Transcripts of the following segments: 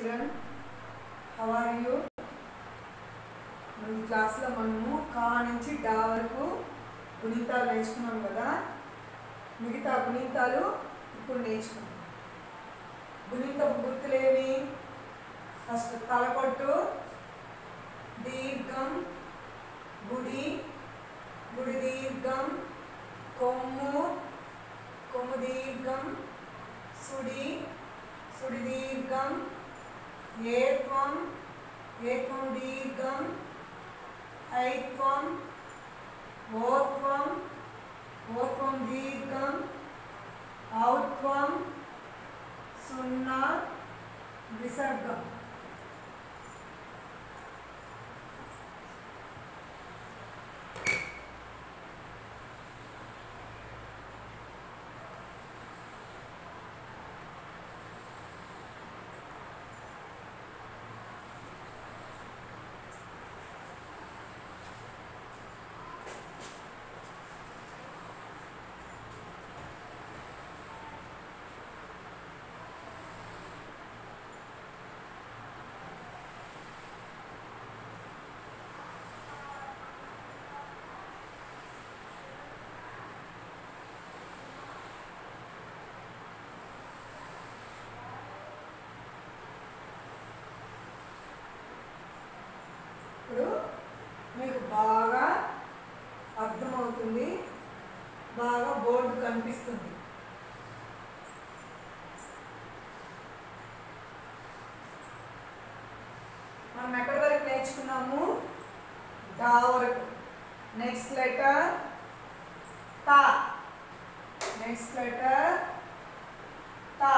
Children how are you ఈ క్లాస్లో మనము కా నుంచి డా వరకు గుణితాలు నేర్చుకున్నాం కదా? మిగతా గుణితాలు ఇప్పుడు నేర్చుకున్నాం గుణితపు గుర్తులేమి ఫస్ట్ తలపట్టు దీర్ఘం గుడి గుడి దీర్ఘం కొమ్ము కొమ్ము దీర్ఘం సుడి సుడి దీర్ఘం एकम एकम दीर्घम ऐक्वम ओत्वम ओत्वम दीर्घम औत्वम सुन्ना विसर्गम। బోర్డు మనం ఎక్కడి వరకు నేర్చుకున్నాము? డా వరకు. నెక్స్ట్ లెటర్ తా. నెక్స్ట్ లెటర్ తా.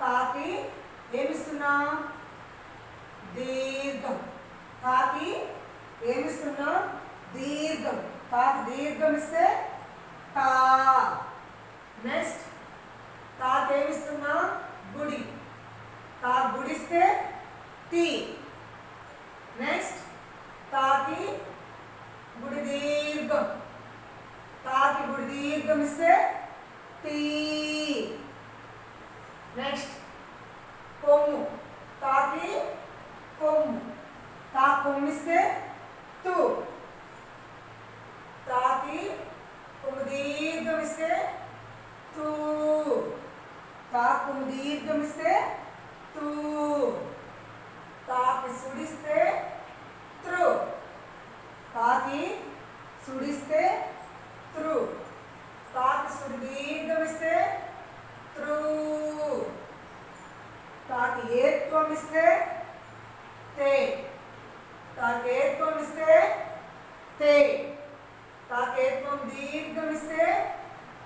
తాకి ఏమిస్తున్నాం? దీర్ఘం. తాకి ఏమిస్తున్నాం? దీర్ఘం. తాకి దీర్ఘం ఇస్తే ta next ta devistunna gudi ta gudiste ti next ताकि गुड़दीर्घ ताकि गुड़दीर्घ में से ती नेक्स्ट कोमु ताकि कोमु ता कोम से तू ताकि से तू। ताप दीर्घम से तू। ताप सुडिस्ते त्रु ताकि सुडिस्ते त्रु ताप तापि से त्रु ताकि एत्वमिस्ते ते। ताकि एत्वमिस्ते ते ताकि एत्वम दीर्घमिस्ते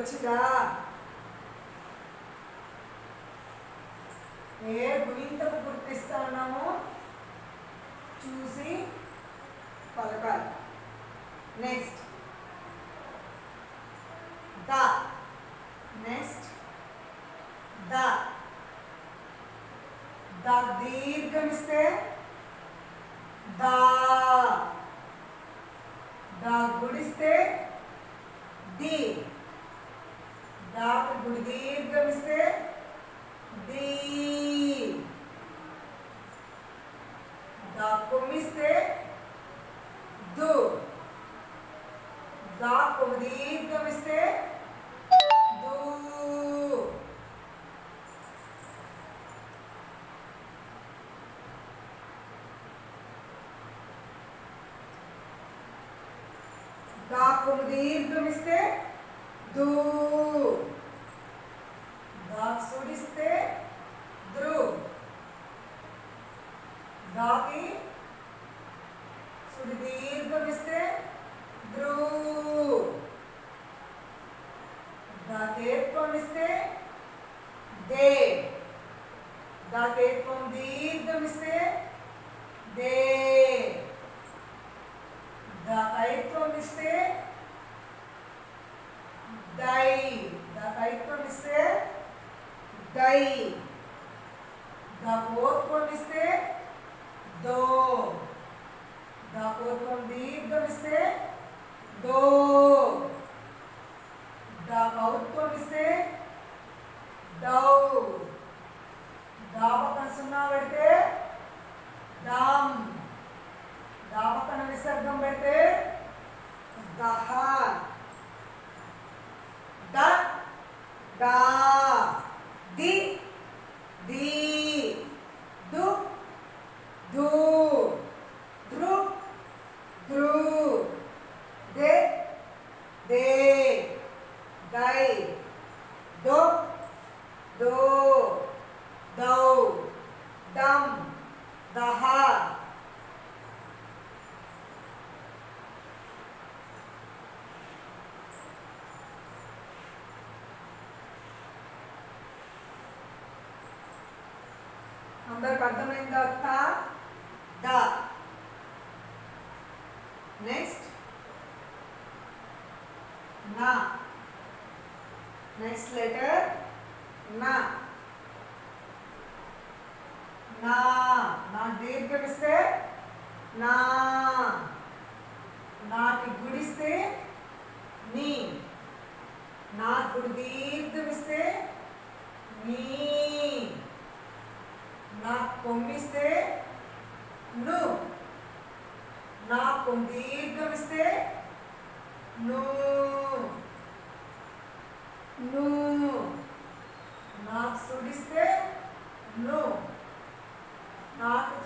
వచ్చిందా? ఏ గుణింతము గుర్తిస్తా ఉన్నాము? చూసి పలకాలి. నెక్స్ట్ ద. నెక్స్ట్ ద. ద. దీర్ఘమిస్తే दाब दीर्घ विस्ते दू। दीर्घ open से दो, द open दो, द दो, द पकन पड़ते दाम, द पकन विसर्गम द, दा, दी दी। दो दो दे दे गए दो दौ दम दहा అందరికి అర్థమైందా? తా ద. నెక్స్ట్ నా. నెక్స్ట్ లెటర్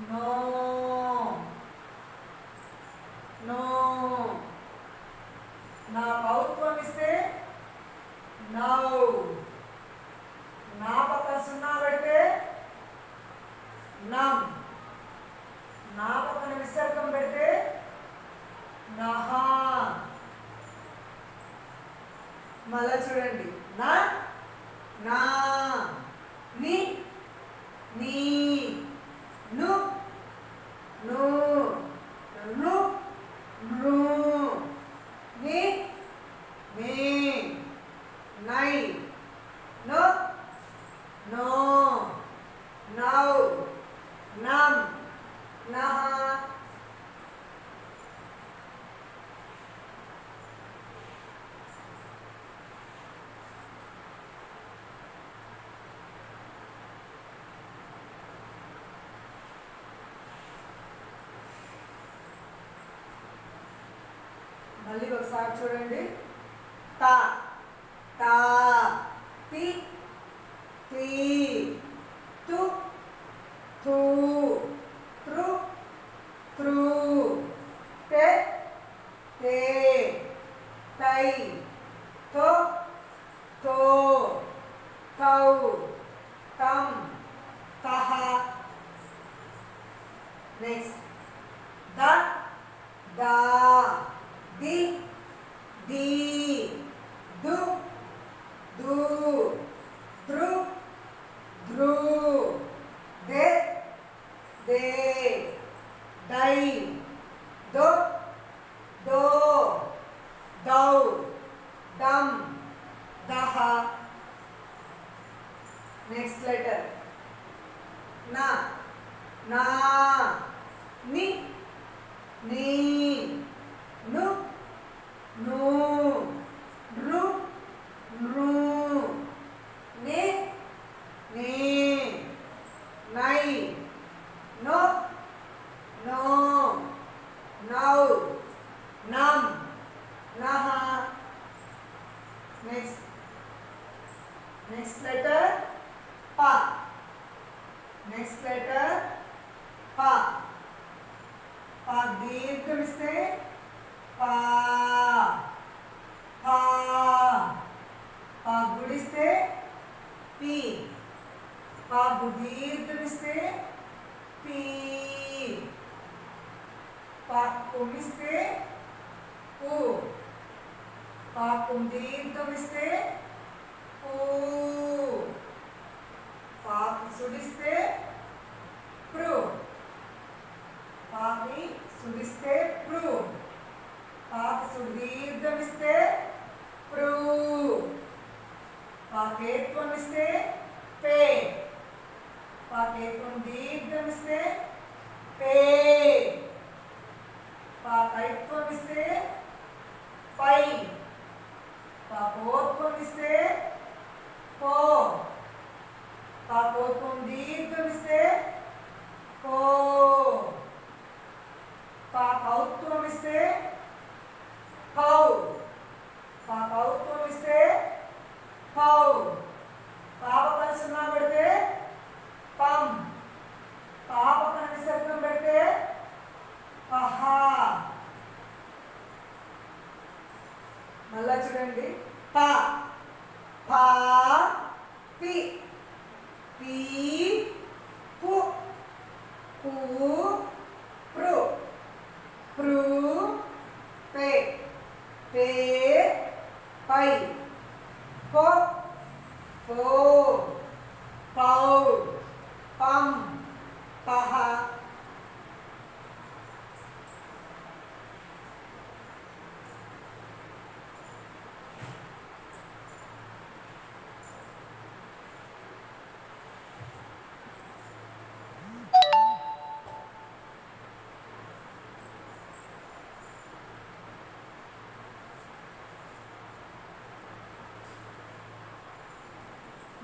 నో నో నా పౌత్వం ఇస్తే నౌ. నా పక్క సున్నా పెడితే నమ్ నా పక్కన విసర్గం పెడితే నహా. మళ్ళా చూడండి. నా. నా. చూడండి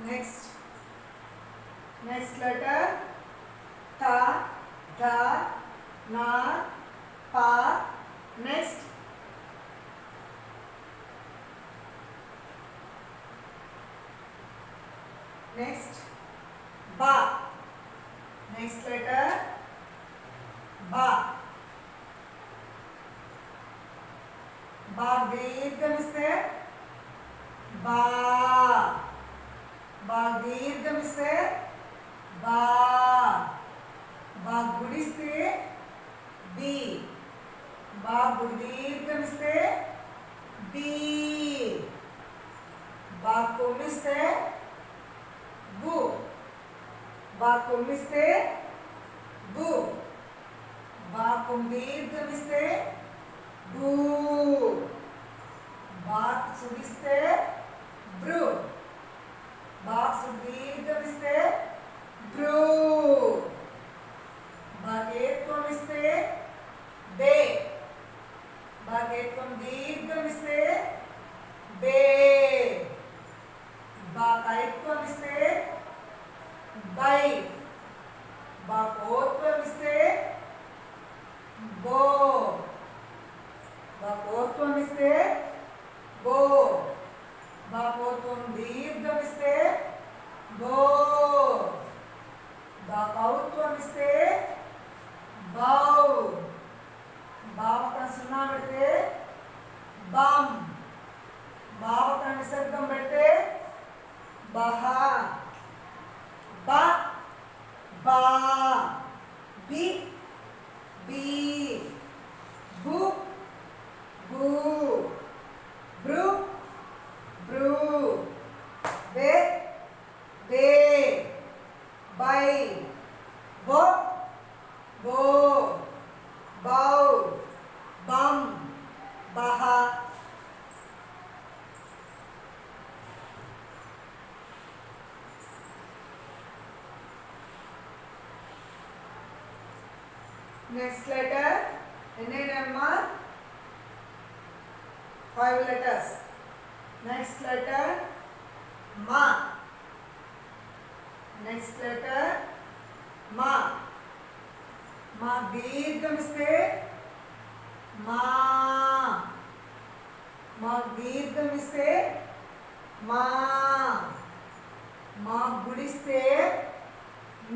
नेक्स्ट नेक्स्ट लेटर ता धा ना पा नेक्स्ट नेक्स्ट बा नेक्स्ट लेटर बा बा बेद से बा ದೀರ್ಘಮಿಸ್ರೆ ಬಾ ಬಾ ಗುಡಿಸ್ರೆ ಬಿ ಬಾ ದೀರ್ಘಮಿಸ್ರೆ ಬಿ ಬಾ ಕುಮ್ಮಿಸ್ರೆ ಬು ಬಾ ಕುಮ್ಮಿಸ್ರೆ ಬು ಬಾ ಕುಂ ದೀರ್ಘಮಿಸ್ರೆ ಬೂ ಬಾ ಸುಗಿಸ್ರೆ ಬ್ರೂ box B, the. next letter any number five letters next letter ma next letter ma ma dirgham se ma ma dirgham se ma ma gudiste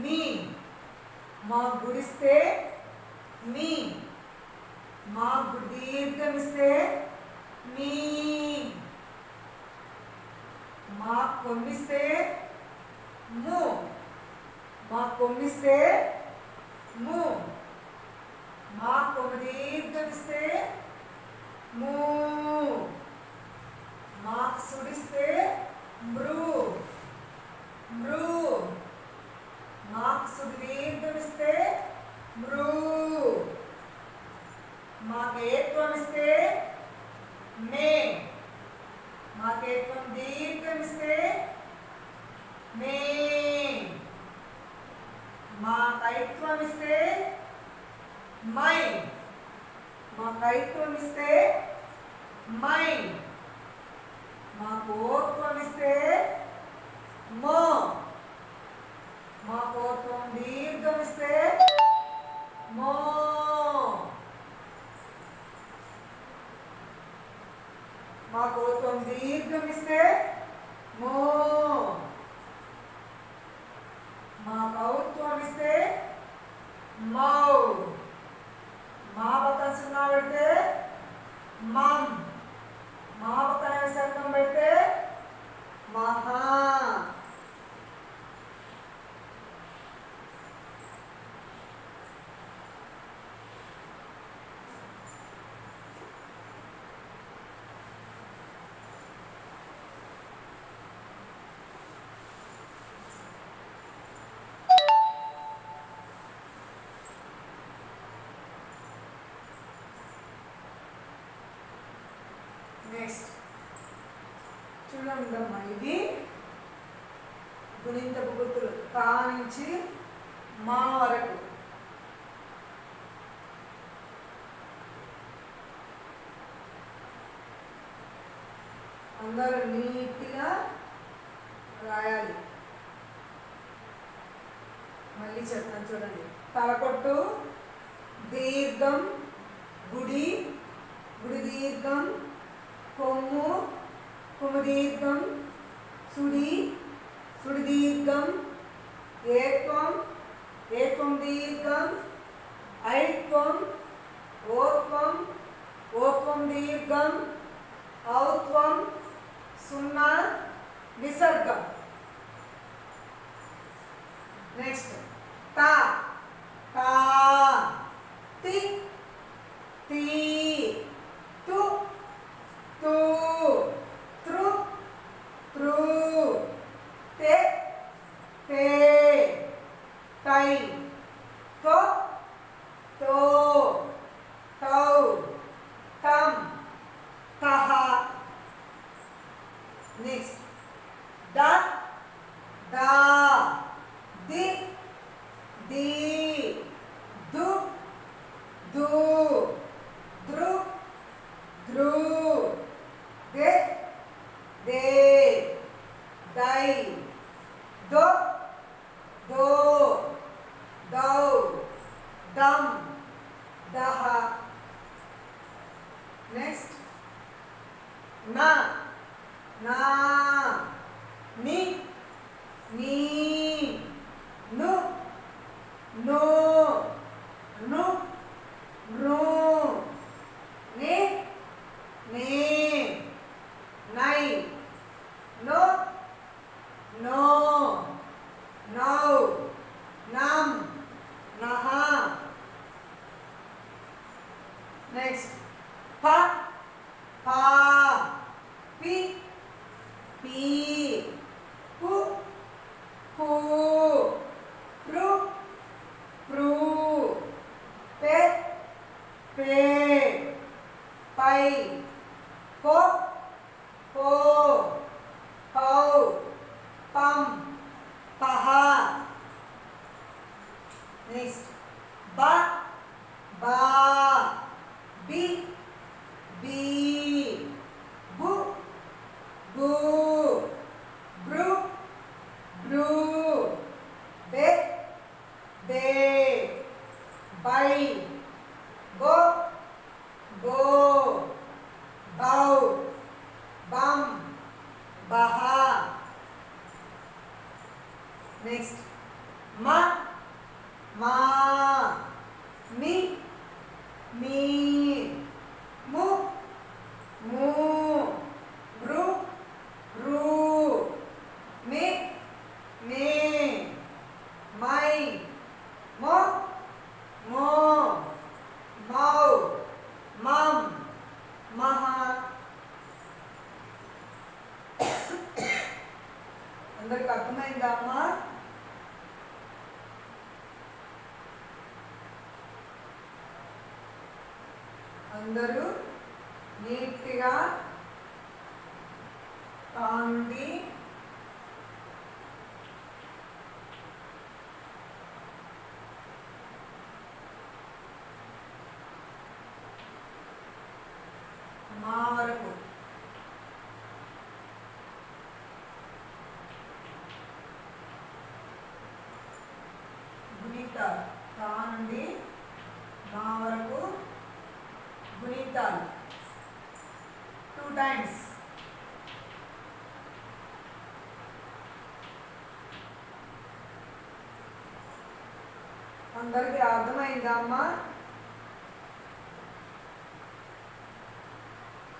me ma gudiste मी माँ के से मी माँ को से मु। माँ को से मु। माँ के से मु। माँ सुड़ी से मृ। मृ। माँ सुदीर्घम से मृ मगेत्वमस्ते मे। मगेत्वं दीर्घमस्ते मे। मकैत्वमस्ते to be said? నెక్స్ట్ చూడండమ్మా ఇది గుణింతపు గుర్తులు కా నుంచి మా వరకు. అందరూ నీట్గా రాయాలి. మళ్ళీ చెప్తాను చూడండి. తలకొట్టు దీర్ఘం గుడి గుడి దీర్ఘం कोमु कुमुदीर्घम सुडी सुडदीर्घम एकम एकम दीर्घम दीर्घम औत्वम सुन्ना next daha next? Na na ni. అర్థమైందా అమ్మా అందరూ నీట్గా తాండి అందరికీ అర్థమైందా అమ్మా?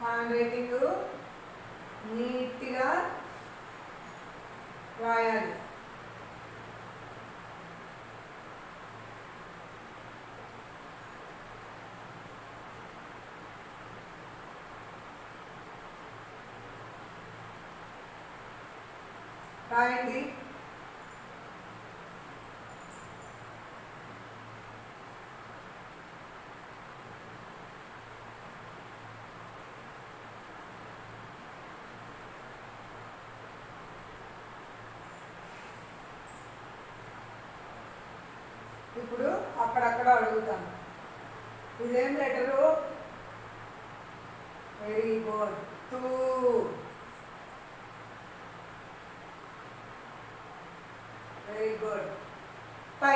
హ్యాండ్ రైటింగ్ నీట్గా రాయాలి. అక్కడక్కడ అడుగుతాను ఇదేం letter very good too very good పై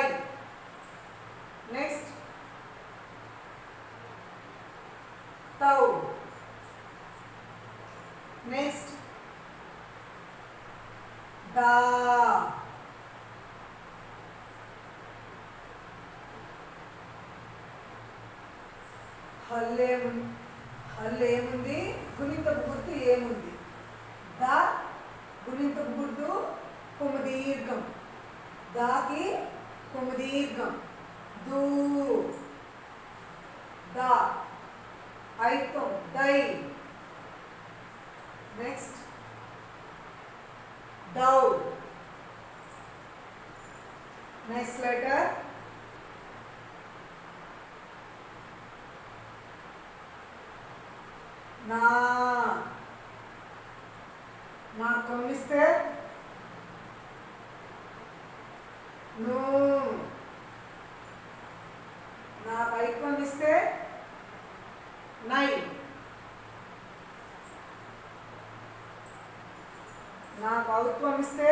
హల్లేముంది? ఏముంది గుణితపు గుర్తు ఏముంది? దా గుణితపు గుర్తు కుమదీర్ఘం. దాకి కుమదీర్ఘం. దూ. దా. ఐతో దై నెక్స్ట్. డౌ. Next letter. నా నా కొమ్మిస్తే నువ్వు నా పై కొమ్మిస్తే నై నా బౌత్ ఇస్తే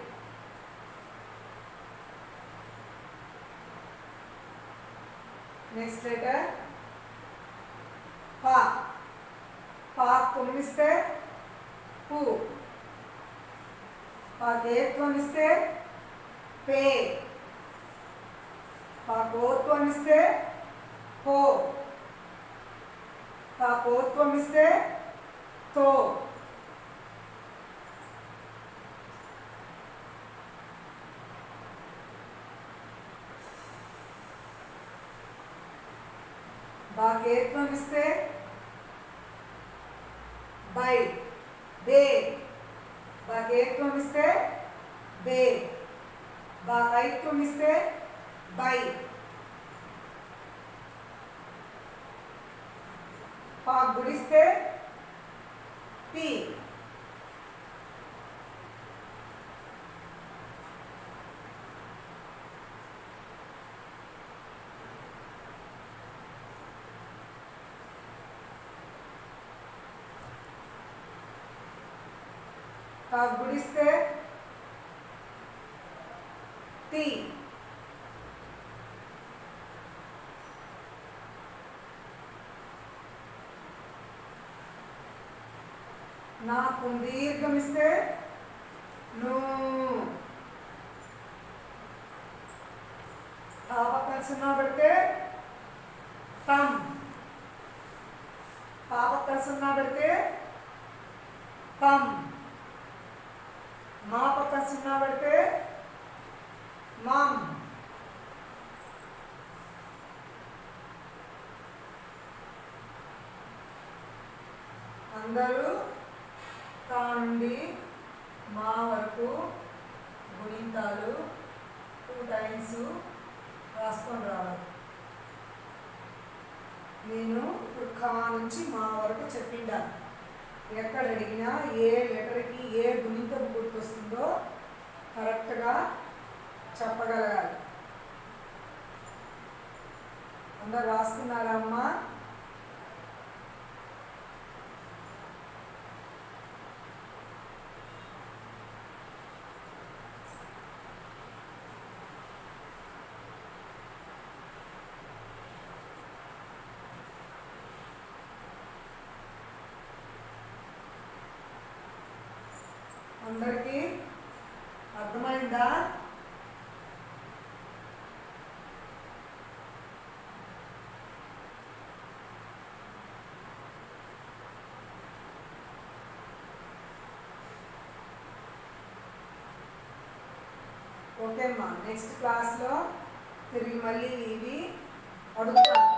नेक्स्ट लेटर फा फा तुमिस्ते पू फा देव तुमिस्ते पे फा गोत तुमिस्ते हो फा गोत तुमिस्ते तो భాగేత్వం ఇస్తే బై బే భాగేత్వం ఇస్తే బే బా కైత్వం ఇస్తే బై పా గుడిస్తే పి इससे तीन नाकुम दीर्घम नू सुना तम आप अपन सुना तम మా పక్కన సున్నా పెడితే మామ్. అందరూ తా నుండి మా వరకు గుణింతాలు టూ టైమ్స్ రాసుకొని రావాలి. నేను ఇప్పుడు కా నుంచి మా వరకు చెప్పిండాను ఎక్కడ అడిగినా ఏ లెటర్కి ఏ గుణితం గుర్తొస్తుందో కరెక్ట్గా చెప్పగలగాలి. అందరు రాస్తున్నారా అమ్మా? అందరికీ అర్థమైందా? ఓకే అమ్మా నెక్స్ట్ క్లాస్లో తిరిగి మళ్ళీ ఇవి అడుగుతాను.